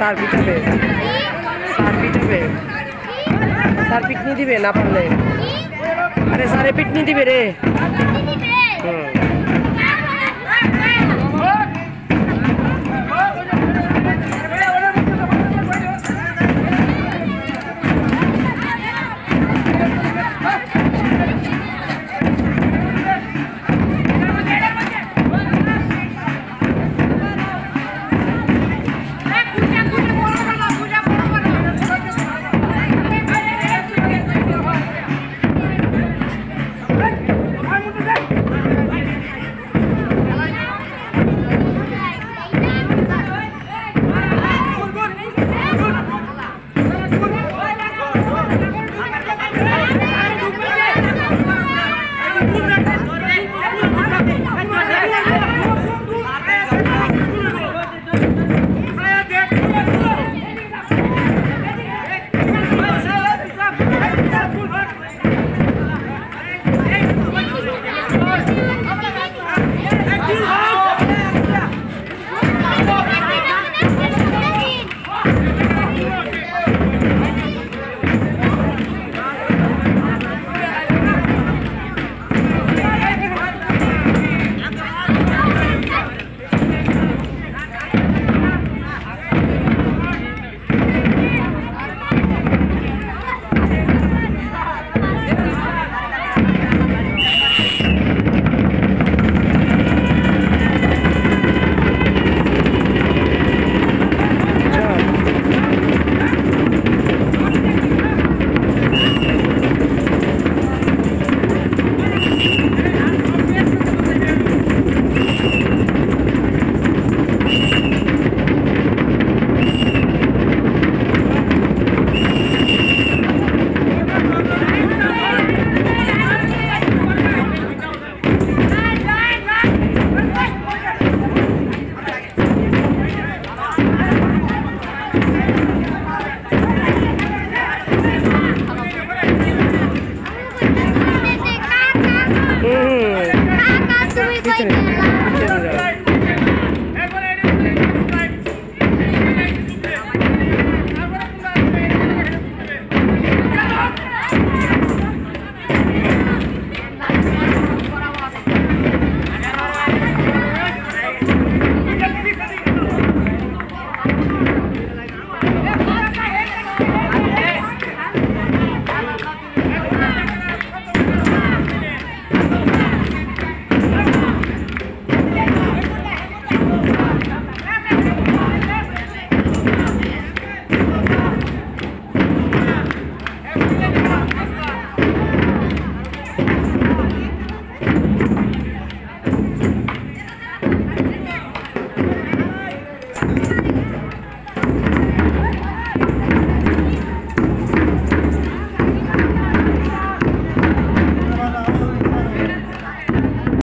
सार पिटने দিবেন सार पिटने দিবেন सार पिटনি দিবেন আপলে আরে सारे पिटনি দিবেন রে Thank you. Mestre.